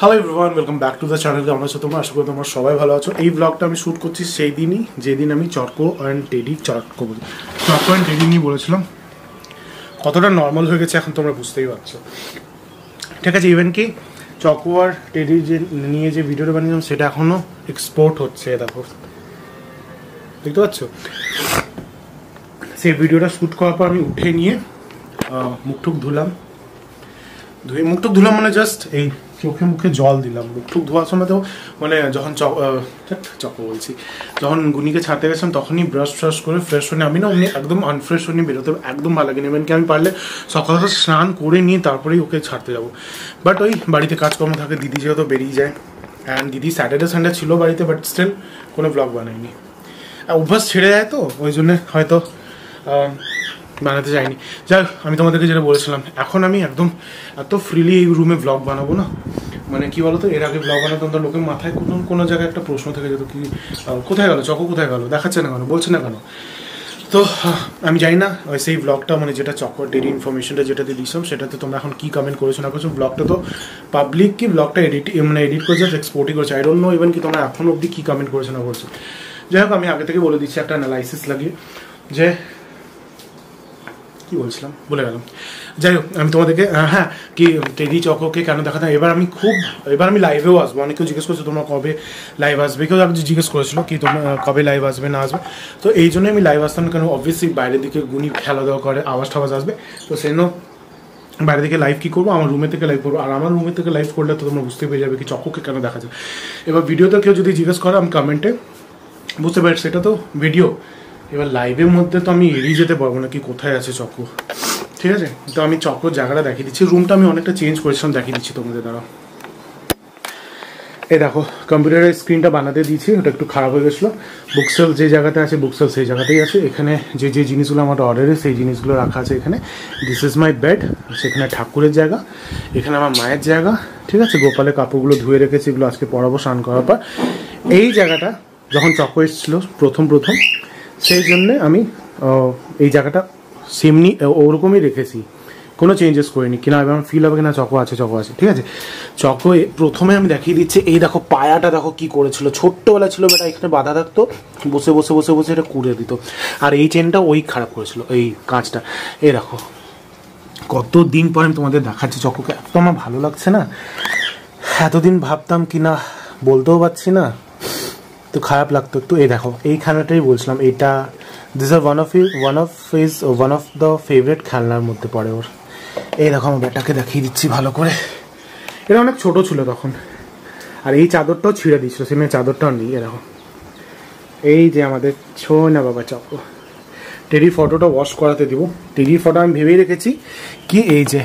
Hello everyone welcome back to the channel কেমন আছো তোমরা? আশা করি তোমরা সবাই ভালো আছো। এই ব্লগটা আমি শ্যুট করছি সেই দিনই, যেদিন আমি চটকো অ্যান্ড টেডি চটকো বলি চটকো অ্যান্ড টেডি নিয়ে বলেছিলাম। কতটা নর্মাল হয়ে গেছে এখন তোমরা বুঝতেই পারছ। ঠিক আছে ইভেন কি চকো আর টেডি যে নিয়ে যে ভিডিওটা বানিয়েছিলাম, সেটা এখনও এক্সপোর্ট হচ্ছে, দেখো। দেখতে পাচ্ছ? সেই ভিডিওটা শ্যুট করার পর আমি উঠে নিয়ে মুখটুক ধুলাম। ধুয়ে মুখটুক ধুলাম মানে জাস্ট এই চোখে মুখে জল দিলাম। মুখটুক ধোয়ার সময় তো মানে যখন চক চকো বলছি, যখন গুনিকে ছাড়তে গেছিলাম, তখনই ব্রাশ ট্রাশ করে ফ্রেশ হয়ে আমি না অমনি একদম আনফ্রেশ হয়ে বেরোতে একদম ভালো লাগে এমনকি আমি পারলে সকালে স্নান করে নিয়ে তারপরেই ওকে ছাড়তে যাব। বাট ওই বাড়িতে কাজকর্ম থাকে, দিদি যেহেতু বেরিয়ে যায়। অ্যান্ড দিদি স্যাটারডে সানডে ছিল বাড়িতে বাট স্টিল কোনো ব্লগ বানায়নি। অভ্যাস ছেড়ে যায় তো, ওই জন্যে হয়তো বানাতে চাইনি। যাই আমি তোমাদেরকে যেটা বলেছিলাম, এখন আমি একদম এত ফ্রিলি এই রুমে ব্লগ বানাবো না। মানে কি বলতো, এর আগে ব্লগ বানাতাম তো লোকের মাথায় কোনো কোনো জায়গায় একটা প্রশ্ন থেকে যেত কি কোথায় গেল, চকো কোথায় গেল, দেখাচ্ছে না কেন, বলছে না কেন। তো আমি জানি না, ওই সেই ব্লগটা মানে যেটা চকর ডেরি ইনফরমেশনটা যেটাতে দিয়েছিলাম, সেটাতে তোমরা এখন কী কমেন্ট করেছ, না করেছ ব্লগটা তো পাবলিক কি ব্লগটা এডিট মানে এডিট করে জাস্ট এক্সপোর্টই করেছে? আই ডোন্ট নো ইভেন কি তোমরা এখন অবধি কী কমেন্ট করেছ, না করছ। যাই হোক, আমি আগে থেকে বলে দিচ্ছি, একটা অ্যানালাইসিস লাগিয়ে, যে কি বলছিলাম? বলে গেলাম। যাই হোক, আমি তোমাদেরকে হ্যাঁ কি টেডি চকোকে কেন দেখাতাম এবার আমি খুব, এবার আমি লাইভেও আসব। অনেকেও জিজ্ঞেস করছ, তোমরা কবে লাইভ আসবে? কেউ আগে জিজ্ঞেস করেছিল কি, তোমরা কবে লাইভ আসবে, না আসবে? তো এই জন্যই আমি লাইভ আসতাম কেন অবভিয়াসলি বাইরের দিকে গুনি খেলা দাওয়া করে আওয়াজ টাওয়াজ আসবে। তো সেই জন্য বাইরে থেকে লাইভ কি করব? আমার রুমে থেকে লাইভ করব। আর আমার রুমে থেকে লাইভ করলে তো তোমরা বুঝতে পেরে যাবে কি চকোকে কেন দেখা যায়। এবার ভিডিওতে কেউ যদি জিজ্ঞেস করে, আমি কমেন্টে বুঝতে পারি সেটা তো ভিডিও এবার লাইভের মধ্যে তো আমি এড়িয়ে যেতে পারব না, কি কোথায় আছে চক্র ঠিক আছে? তো আমি চক্র জায়গাটা দেখিয়ে দিচ্ছি। রুমটা আমি অনেকটা চেঞ্জ করেছিলাম, দেখিয়ে দিচ্ছি তোমাদের দ্বারা। এই দেখো কম্পিউটারের স্ক্রিনটা বানাতে দিয়েছি, ওটা একটু খারাপ হয়ে গেছিল। বুকসেল যে জায়গাতে আছে বুকসেল সেই জায়গাতেই আছে। এখানে যে যে জিনিসগুলো আমার অর্ডারে সেই জিনিসগুলো রাখা আছে এখানে। দিস ইজ মাই বেড সেখানে ঠাকুরের জায়গা। এখানে আমার মায়ের জায়গা। ঠিক আছে? গোপালের কাপড়গুলো ধুয়ে রেখেছি, এগুলো আজকে পরাবো, স্নান করার পর। এই জায়গাটা যখন চকো এসেছিল, প্রথম প্রথম সেই জন্যে আমি এই জায়গাটা সেমনি ওরকমই রেখেছি। কোনো চেঞ্জেস করিনি। কিনা এবার ফিল হবে কিনা, চকো আছে চকো আছে, ঠিক আছে? চকো প্রথমে আমি দেখিয়ে দিচ্ছি, এই দেখো পায়াটা, দেখো কি করেছিল। ছোট্টবেলা ছিল বেটা, এখানে বাধা থাকতো, বসে বসে বসে বসে এটা কুড়ে দিত। আর এই চেনটা ওই খারাপ করেছিল, এই কাঁচটা। এই দেখো কত দিন পর আমি তোমাদের দেখাচ্ছি চকোকে। এত আমার ভালো লাগছে না। এতদিন ভাবতাম কি না বলতেও পারছি না। তো খারাপ লাগতো, তো এই দেখো, এই খেলনাটাই বলছিলাম এটা this are one of one of is one of the favourite খেলনার মধ্যে পড়ে ওর। এই দেখো, আমার ব্যাটাকে দেখিয়ে দিচ্ছি ভালো করে। এটা অনেক ছোট ছিল তখন, আর এই চাদরটাও ছিঁড়ে দিচ্ছিল সেখানে চাদরটাও নেই এ দেখো। এই যে আমাদের ছো না বাবা চক্র। টেরির ফটোটা ওয়াশ করাতে দিব। টেরির ফটো আমি ভেবেই রেখেছি কি এই যে,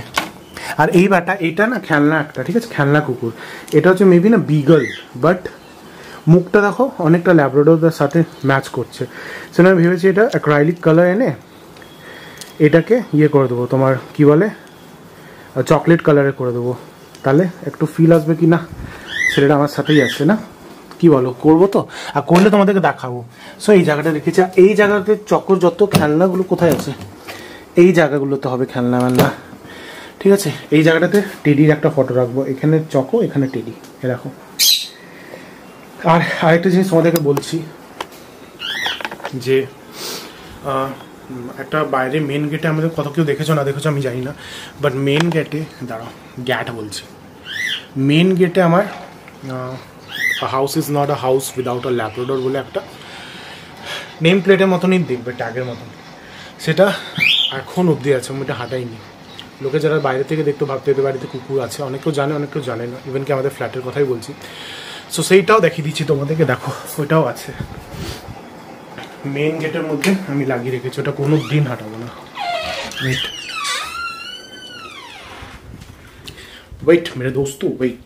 আর এই ব্যাটা এটা না খেলনা একটা, ঠিক আছে? খেলনা কুকুর। এটা হচ্ছে মেবি না বিগল বাট মুখটা দেখো, অনেকটা ল্যাব্রাডোরদের সাথে ম্যাচ করছে। সেটা আমি ভেবেছি এটা অ্যাক্রাইলিক কালার এনে এটাকে ইয়ে করে দেবো, তোমার কি বলে? চকলেট কালারে করে দেবো। তাহলে একটু ফিল আসবে কি না? ছেলেটা আমার সাথেই আছে না? কি বলো, করব তো? আর করলে তোমাদেরকে দেখাবো। সো এই জায়গাটা রেখেছি। এই জায়গাতে চক্কর যত, খেলনাগুলো কোথায় আছে? এই জায়গাগুলোতে হবে খেলনা মেলনা ঠিক আছে? এই জায়গাটাতে টেডির একটা ফটো রাখব। এখানে চকো, এখানে টেডি। এ রাখো। আর আরেকটা জিনিস তোমাদেরকে বলছি, যে একটা বাইরে মেন গেটে আমাদের কত কেউ দেখেছ না দেখেছ আমি জানি না বাট মেন গেটে দাঁড়াও গ্যাট বলছি। মেন গেটে আমার house is not a house without a labrador বলে একটা নেম প্লেটের মতনই দেখবে ট্যাগের মতন সেটা এখন অবধি আছে, আমি এটা হাঁটাইনি। লোকে যারা বাইরে থেকে দেখতে, ভাবতে বাড়িতে কুকুর আছে, অনেকেও জানে অনেকেও জানে না। ইভেন কি আমাদের ফ্ল্যাটের কথাই বলছি। সো সেইটাও দেখিয়ে দিচ্ছি তোমাদেরকে, দেখো, ওইটাও আছে। মেন গেটের মধ্যে আমি লাগিয়ে রেখেছি, ওটা কোনো দিন হাঁটাবো না। ওয়েট ওয়েট মেরে দোস্ত ওয়েট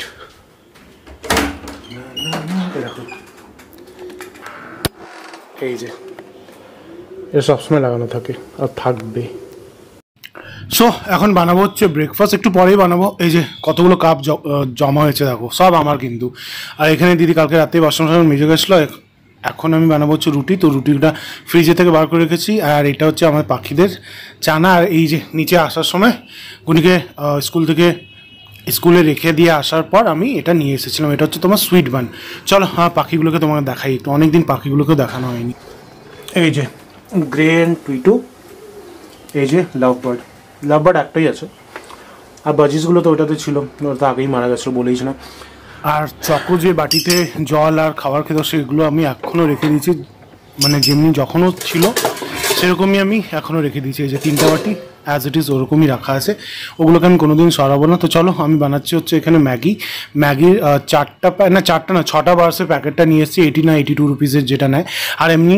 দেখো। এই যে এটা সবসময় লাগানো থাকে, আর থাকবে। সো এখন বানাবো হচ্ছে ব্রেকফাস্ট একটু পরেই বানাবো। এই যে কতগুলো কাপ জমা হয়েছে দেখো, সব আমার কিন্তু। আর এখানে দিদি কালকে রাতে বাসন টাসন মেজে গেছিল এখন আমি বানাবো হচ্ছে রুটি। তো রুটিটা ফ্রিজে থেকে বার করে রেখেছি, আর এটা হচ্ছে আমার পাখিদের চানা। আর এই যে নিচে আসার সময় গুনিকে স্কুল থেকে স্কুলে রেখে দিয়ে আসার পর আমি এটা নিয়ে এসেছিলাম। এটা হচ্ছে তোমার সুইট বান চলো হ্যাঁ পাখিগুলোকে তোমাকে দেখাই একটু। অনেকদিন পাখিগুলোকেও দেখানো হয়নি। এই যে গ্রে অ্যান্ড টুইটু এই যে লাভ বার্ড লাভ বার্ড একটাই আছে। আর বাজিসগুলো তো ওটাতে ছিল ওটা তো আগেই মারা গেছে গেছিল না আর চকো যে বাটিতে জল আর খাবার খেত, সেগুলো আমি এখনও রেখে দিয়েছি। মানে যেমনি যখনও ছিল সেরকমই আমি এখনও রেখে দিয়েছি। এই যে তিনটা বাটি অ্যাজ ইট ইজ ওরকমই রাখা আছে। ওগুলোকে আমি কোনোদিন সরাবো না। তো চলো, আমি বানাচ্ছি হচ্ছে এখানে ম্যাগি। ম্যাগির চারটা না চারটা না, ছটা বার্সের প্যাকেটটা নিয়ে এসেছি এইটি না এইটি টু রুপিসের যেটা নেয়। আর এমনি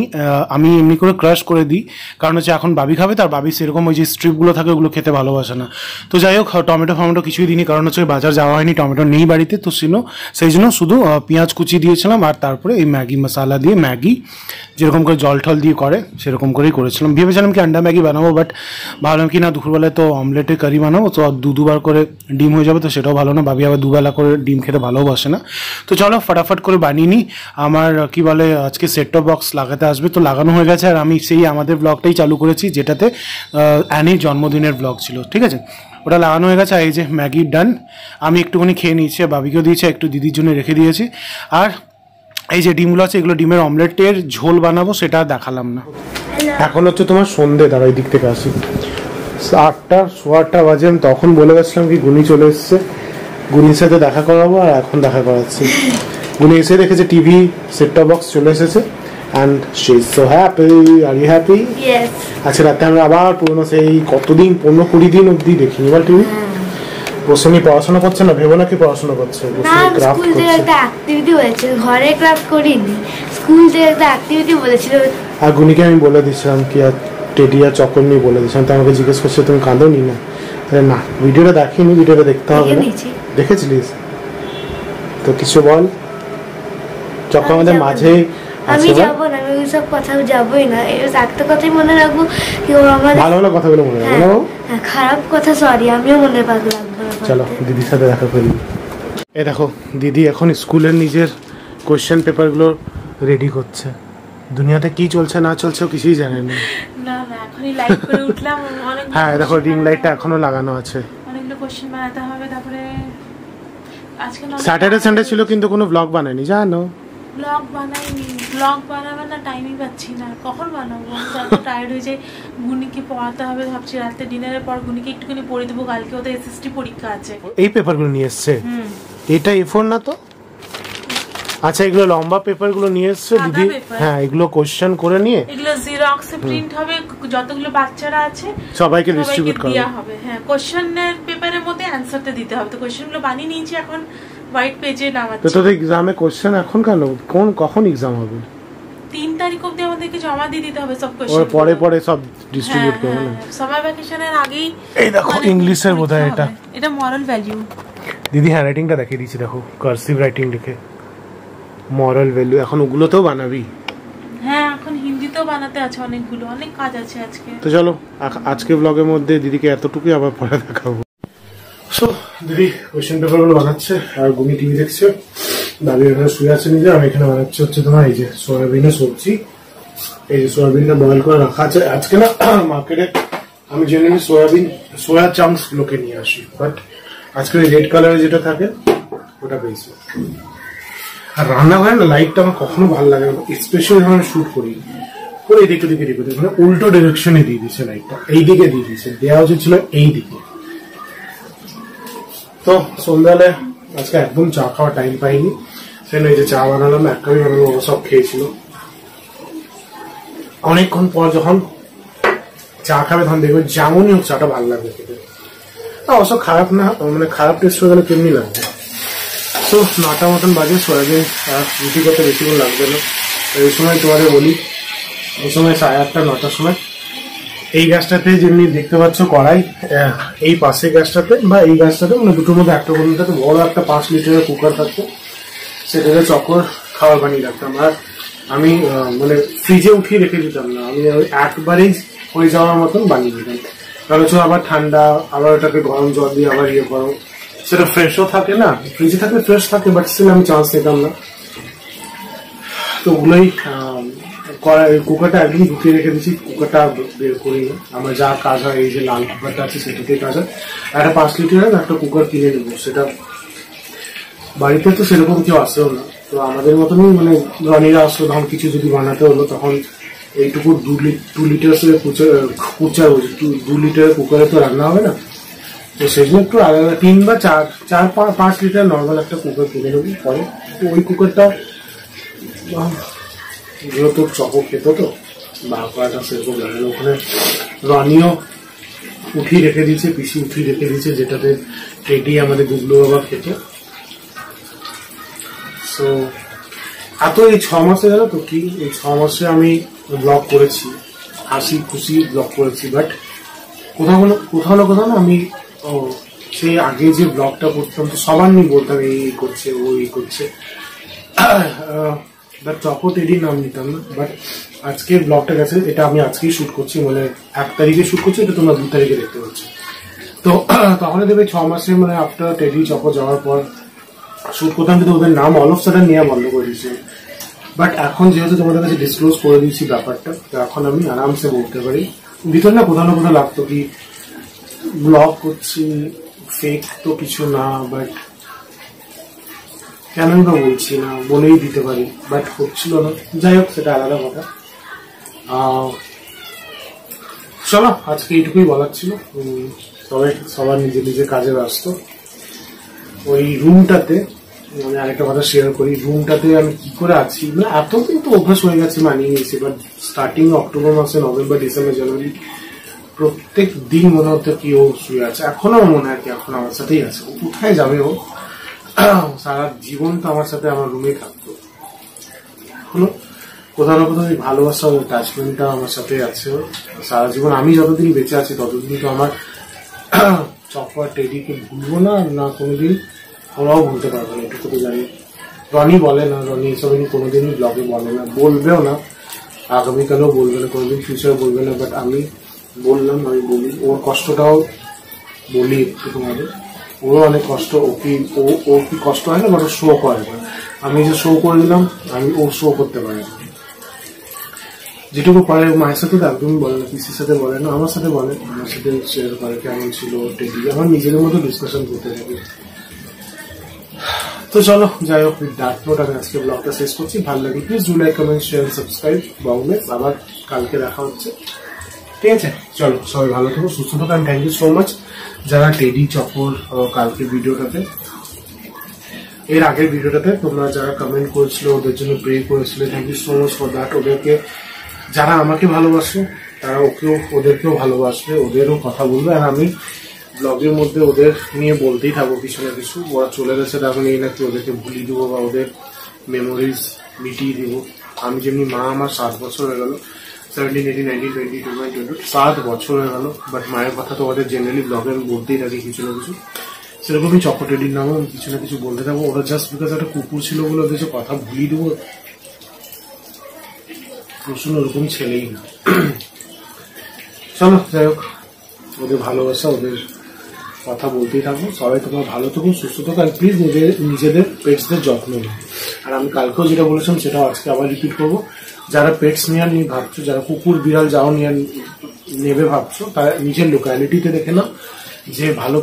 আমি এমনি করে ক্রাশ করে দিই। কারণ হচ্ছে এখন বাবি খাবে, তার বাবি সেরকম ওই যে স্ট্রিপগুলো থাকে, ওগুলো খেতে ভালোবাসে না। তো যাই হোক টমেটো ফমেটো কিছুই দিইনি, কারণ হচ্ছে বাজার যাওয়া হয়নি, টমেটো নেই বাড়িতে। তো ছিল সেই জন্য শুধু পেঁয়াজ কুচি দিয়েছিলাম, আর তারপরে এই ম্যাগি মশালা দিয়ে ম্যাগি যেরকম করে জল টল দিয়ে করে, সেরকম করেই করেছিলাম। ভেবেছিলাম কি আন্ডা ম্যাগি বানাবো বাট ভাবলাম কি না, দুপুরবেলায় তো অমলেটে কারি বানাবো, তো দু দুবার করে ডিম হয়ে যাবে, তো সেটাও ভালো না। ভাবি আবার দুবেলা করে ডিম খেতে ভালোবাসে না। তো চলো ফটাফট করে বানিয়ে নিই। আমার, কি বলে, আজকে সেট টপ বক্স লাগাতে আসবে, তো লাগানো হয়ে গেছে। আর আমি সেই আমাদের ব্লগটাই চালু করেছি, যেটাতে অ্যানির জন্মদিনের ব্লগ ছিল, ঠিক আছে? ওটা লাগানো হয়ে গেছে এই যে ম্যাগি ডান আমি একটুখানি খেয়ে নিয়েছি বাবিকেও দিয়েছি, একটু দিদির জন্য রেখে দিয়েছি। আর এই যে ডিমগুলো আছে এগুলো ডিমের অমলেটের ঝোল বানাবো সেটা আর দেখালাম না। এখন হচ্ছে তোমার সন্ধে দাঁড়া এই দিক থেকে আসি। আটটা সোয়া আটটা বাজে আমি তখন বলে গেছিলাম কি গুনি চলে এসছে। গুনির সাথে দেখা করাবো আর এখন দেখা করাচ্ছি। গুনি এসে দেখেছে টিভি সেট টপ বক্স চলে এসেছে। And she is so happy are you happy. আচ্ছা রাতে আমরা আবার পুরোনো সেই কতদিন পনেরো কুড়ি দিন অবধি দেখিনি বল টিভি? বসে পড়াশোনা করছে না ভেবো নাকি পড়াশোনা করছে? না স্কুল থেকে একটা অ্যাক্টিভিটি হয়েছে ঘরে ক্লাস করিনি। স্কুল থেকে একটা অ্যাক্টিভিটি বলেছিল। আর গুনিকে আমি বলে দিচ্ছিলাম কি আর টেডি আর চক্কর নিয়ে বলে দিচ্ছিলাম তো আমাকে জিজ্ঞেস করছে তুমি কাঁদো নি? না আরে না ভিডিওটা দেখিনি ভিডিওটা দেখতে হবে। না দেখেছিলিস তো কিছু বল। চক্কর আমাদের। মাঝেই আমি যাব না আমি ওইসব কথা যাবোই না। এই একটা কথাই মনে রাখব কি ও আমাদের ভালো ভালো কথাগুলো মনে রাখব হ্যাঁ? হ্যাঁ, খারাপ কথা সরি আমিও মনে রাখব চলো দিদির সাথে দেখা করি। এ দেখো দিদি এখন স্কুলের নিজের কোয়েশ্চেন পেপারগুলো রেডি করছে। দুনিয়াতে কি চলছে না চলছে কিছুই জানে না। না না এখনই লাইট করে উঠলাম। হ্যাঁ দেখো রিং লাইটটা এখনও লাগানো আছে। অনেকগুলো কোশ্চেন বানাতে হবে তারপরে আজকে স্যাটারডে সানডে ছিল কিন্তু কোনো ব্লগ বানায়নি জানো? ব্লগ বানাইনি। ব্লগ বানাবার না টাইমই পাচ্ছি না। কখন বানাবো? আমি তো এত টায়ার্ড হয়ে যাই। গুনিকে পড়াতে হবে ভাবছি। রাতে ডিনারের পর গুনিকে একটুখানি পড়ে দেবো। কালকে ওদের এসএসটি পরীক্ষা আছে। এই পেপারগুলো নিয়ে এসছে? এটা এ ফোর না তো? আচ্ছা এগুলো লম্বা পেপারগুলো নিয়ে এসছে। দিদি হ্যাঁ এগুলো কোশ্চেন করে নিয়ে। এগুলো জিরক্সে প্রিন্ট হবে। যতগুলো বাচ্চারা আছে সবাইকে ডিস্ট্রিবিউট দেওয়া হবে। হ্যাঁ কোশ্চেনের পেপারের মধ্যে অ্যান্সারটা দিতে হবে। তো কোশ্চেনগুলো বানিয়ে নিয়েছি এখন। হোয়াইট পেজে তো নামাচ্ছি তোদের এক্সামে কোশ্চেন এখন কেন? কোন কখন এক্সাম হবে? তিন তারিখ অবধি আমাদেরকে জমা দিয়ে দিতে হবে সব ওর পরে পরে সব ডিস্ট্রিবিউট করবে না? সামার ভ্যাকেশনের আগেই এই দেখো, ইংলিশের বোধহয় এটা। এটা মরাল ভ্যালিউ দিদি হ্যান্ড রাইটিংটা দেখিয়ে দিচ্ছি দেখো। কার্সিভ রাইটিং লিখে। মরাল ভ্যালু এখন ওগুলোতেও বানাবি? হ্যাঁ এখন হিন্দিতেও বানাতে আছে অনেকগুলো অনেক কাজ আছে আজকে। তো চলো আজকে ব্লগের মধ্যে দিদিকে এতটুকুই আবার পরে দেখাবো। সো দিদি কোয়েশ্চেন পেপারগুলো বানাচ্ছে, আর গুমি টিভি দেখছে। দাবি এখানে শুয়ে আছে নিজে, আমি এখানে বানাচ্ছি হচ্ছে তোমার এই যে সয়াবিনের সবজি। এই যে সয়াবিনটা বয়েল করে রাখা আছে। আজকে না মার্কেটে আমি জেনারেলি সয়াবিন সোয়া চাংস গুলোকে নিয়ে আসি। বাট আজকে রেড কালারের যেটা থাকে, ওটা পেয়েছি। আর রান্না রান্নাঘরে না লাইটটা আমার কখনো ভালো লাগে না স্পেশালি যখন শুট করি। করে এই দিকে দিকে দিকে দিকে মানে উল্টো ডিরেকশনে দিয়ে দিয়েছে লাইটটা এই দিকে দিয়ে দিয়েছে। দেওয়া উচিত ছিল এই দিকে তো সন্ধ্যাবেলায় আজকে একদম চা খাওয়ার টাইম পাইনি। এই যে চা বানালাম এক কাপই বানালাম ও সব খেয়েছিল। অনেকক্ষণ পর যখন চা খাবে তখন দেখবে যেমনই হোক চাটা ভালো লাগবে খেতে। না, অবশ্য খারাপ না মানে খারাপ টেস্ট হয়ে গেলে কেমনি লাগবে তো নটা মতন বাজে সয়াবিন আর রুটি করতে বেশিক্ষণ লাগবে না। এই সময় তোমাদের বলি এই সময় সাড়ে আটটা নটার সময় এই গ্যাসটাতে যেমনি দেখতে পাচ্ছ কড়াই এই পাশে গ্যাসটাতে বা এই গ্যাসটাতে মানে দুটোর মধ্যে একটা কোনটাতে বড় একটা পাঁচ লিটারের কুকার থাকতো। সেটাতে চকর খাবার বানিয়ে রাখতাম। আর আমি মানে ফ্রিজে উঠিয়ে রেখে দিতাম না। আমি একবারেই হয়ে যাওয়ার মতন বানিয়ে দিতাম। কারণ হচ্ছে আবার ঠান্ডা, আবার ওটাকে গরম জল দিয়ে আবার ইয়ে করো। সেটা ফ্রেশও থাকে না ফ্রিজে থাকলে ফ্রেশ থাকে বাট স্টিল আমি চান্স নিতাম না। তো ওগুলোই কুকারটা একদম ঢুকিয়ে রেখে দিচ্ছি কুকারটা বের করি না। আমার যা কাজ হয়, এই যে লাল কুকারটা আছে, সেটাতেই কাজ হয়। একটা পাঁচ লিটারের একটা কুকার কিনে নেব, সেটা বাড়িতে তো সেরকম কেউ আসেও না। তো আমাদের মতনই মানে রনিরা আসলো তখন কিছু যদি বানাতে হলো, তখন এইটুকু দু টু লিটার্সের কুচা দু লিটারের কুকারে তো রান্না হবে না। তো সেজন্য একটু আলাদা, তিন বা চার চার পাঁচ লিটার নর্মাল একটা কুকার কিনে নেব, পরে। তো ওই কুকারটা আহ, যেহেতু চকো খেত তো। বা করাটা সেরকম লাগে ওখানে রনিও উঠিয়ে রেখে দিয়েছে পিসি উঠিয়ে রেখে দিয়েছে যেটাতে টেডি আমাদের গুগলু বাবা খেত। সো এত এই ছ মাসে জানো তো কি? এই ছ মাসে আমি ব্লগ করেছি। হাসি খুশি ব্লগ করেছি বাট কোথাও কোনো কোথাও না কোথাও না আমি সেই আগে যে ব্লগটা করতাম তো সবার নিয়ে বলতাম এই করছে ও এই করছে। বাট চকো টেডির নাম নিতাম না বাট আজকে ব্লগটা গেছে, এটা আমি আজকেই শুট করছি মানে এক তারিখে শুট করছি, এটা তোমরা দু তারিখে দেখতে পাচ্ছ। তো তখন দেবে ছ মাসে মানে আফটার টেডি চকো যাওয়ার পর শুট করতাম, কিন্তু ওদের নাম অল অফ সাডেন নেওয়া বন্ধ করে দিয়েছে। বাট এখন যেহেতু তোমাদের কাছে ডিসক্লোজ করে দিয়েছি ব্যাপারটা, তো এখন আমি আরামসে বলতে পারি। ভিতর না কোথাও না কোথাও লাগতো কি ব্লগ করছি ফেক তো কিছু না বাট কেনই বা বলছি না, বলেই দিতে পারি বাট হচ্ছিল না। যাই হোক, সেটা আলাদা কথা। চলো, আজকে এইটুকুই বলার ছিল। সবাই সবার নিজে নিজের কাজে ব্যস্ত। ওই রুমটাতে আমি আরেকটা কথা শেয়ার করি রুমটাতে আমি কি করে আছি? মানে এত কিন্তু অভ্যাস হয়ে গেছে মানিয়ে নিয়েছি বাট স্টার্টিং অক্টোবর মাসে, নভেম্বর, ডিসেম্বর, জানুয়ারি, প্রত্যেক দিন মনে হতো কি ও শুয়ে আছে। এখনও মনে হয় কি, এখন আমার সাথেই আছে। কোথায় যাবে ও? সারা জীবন তো আমার সাথে আমার রুমে থাকতো। এখনও কোথাও না কোথাও এই ভালোবাসা ও অ্যাটাচমেন্টটা আমার সাথে আছে। সারা জীবন আমি যতদিন বেঁচে আছি ততদিন তো আমার চকোয়া টেডিকে ভুলবো না না কোনোদিন ওরাও ভুলতে পারবে না, এটুকু তো জানি। রনি বলে না, রনি এসব কোনোদিনই ব্লগে বলে না, বলবেও না। আগামীকালেও বলবে না, কোনোদিন ফিউচার বলবে না বাট আমি বললাম, আমি বলি। ওর কষ্টটাও বলি একটু তোমাদের ওরও অনেক কষ্ট ও কি ও ওর কি কষ্ট হয় না বাট শো করে না আমি যে শো করে দিলাম, আমি ও শো করতে পারি না। যেটুকু পারে মায়ের সাথে তো একদমই বলে না, পিসির সাথে বলে না, আমার সাথে বলে। আমার সাথে শেয়ার করে কেমন ছিল টেডি আমার নিজেদের মতো ডিসকাশন করতে থাকি তো চলো, যাই হোক ডার্ক নোট আমি আজকে ব্লগটা শেষ করছি। ভালো লাগে please do like comment share subscribe বাউমেস আবার কালকে দেখা হচ্ছে। ঠিক আছে? চলো, সবাই ভালো থাকো, সুস্থ থাকো and thank you so much যারা টেডি চকর কালকে ভিডিওটাতে, এর আগের ভিডিওটাতে তোমরা যারা কমেন্ট করেছিল, ওদের জন্য প্রে করেছিলে thank you so much for that ওদেরকে, যারা আমাকে ভালোবাসে, তারা ওকেও, ওদেরকেও ভালোবাসবে, ওদেরও কথা বলবে আর আমি ব্লগের মধ্যে ওদের নিয়ে বলতেই থাকব কিছু না কিছু। ওরা চলে গেছে তখন এই নাকি ওদেরকে ভুলিয়ে দেবো বা ওদের মেমোরিজ মিটিয়ে দেবো। আমি যেমনি মা, আমার সাত বছর হয়ে গেল seventeen eighteen nineteen twenty two twenty সাত বছর হয়ে গেল বাট মায়ের কথা তো ওদের জেনারেলি ব্লগে আমি বলতেই থাকি কিছু না কিছু। সেরকমই চকোটেডির নামও আমি কিছু না কিছু বলতে থাকব। ওরা জাস্ট বিকজ একটা কুকুর ছিল বলে যে কথা ভুলিয়ে দেবো প্রশ্ন ওরকম ছেলেই না। চলো, যাই হোক, ওদের ভালোবাসা, ওদের কথা বলতেই থাকব। সবাই তোমার ভালো থাকুন সুস্থ থাকুন আর প্লিজ নিজেদের নিজেদের পেটসদের যত্ন নিন আর আমি কালকেও যেটা বলেছিলাম, সেটাও আজকে আবার রিপিট করব। যারা পেটস নেওয়ার নিয়ে ভাবছ, যারা কুকুর, বিড়াল যাও নিয়ে নেবে ভাবছ, তারা নিজের লোকালিটিতে দেখে না যে ভালো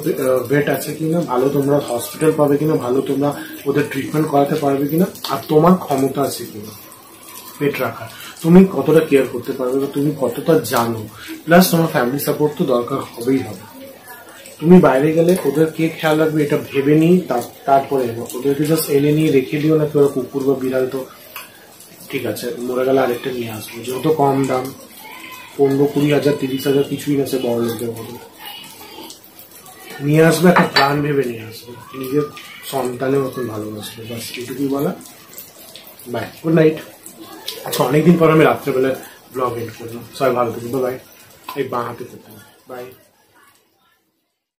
বেড আছে কিনা, ভালো তোমরা হসপিটাল পাবে কিনা, ভালো তোমরা ওদের ট্রিটমেন্ট করাতে পারবে কিনা, আর তোমার ক্ষমতা আছে কিনা পেট রাখা তুমি কতটা কেয়ার করতে পারবে বা তুমি কতটা জানো? প্লাস তোমার ফ্যামিলি সাপোর্ট তো দরকার হবেই হবে। তুমি বাইরে গেলে ওদের কে খেয়াল রাখবে, এটা ভেবে নিই তার- তারপরে। ওদেরকে জাস্ট এনে নিয়ে রেখে দিও না, তোরা কুকুর বা বিড়াল তো। ঠিক আছে, মরে গেলে আরেকটা নিয়ে আসব। যত কম দাম, পনেরো কুড়ি হাজার, তিরিশ হাজার কিছুই আছে বড় লোকের মতো নিয়ে আসবে, একটা প্রাণ ভেবে নিয়ে আসবে। নিজের সন্তানের মতন ভালোবাসবে, বাস এটুকুই বলা। বাই গুড নাইট আচ্ছা অনেকদিন পর আমি রাত্রেবেলা ব্লগ এন্ড করলাম। সবাই ভালো থাকবে বাই এই বাঁ হাতে করতে বাই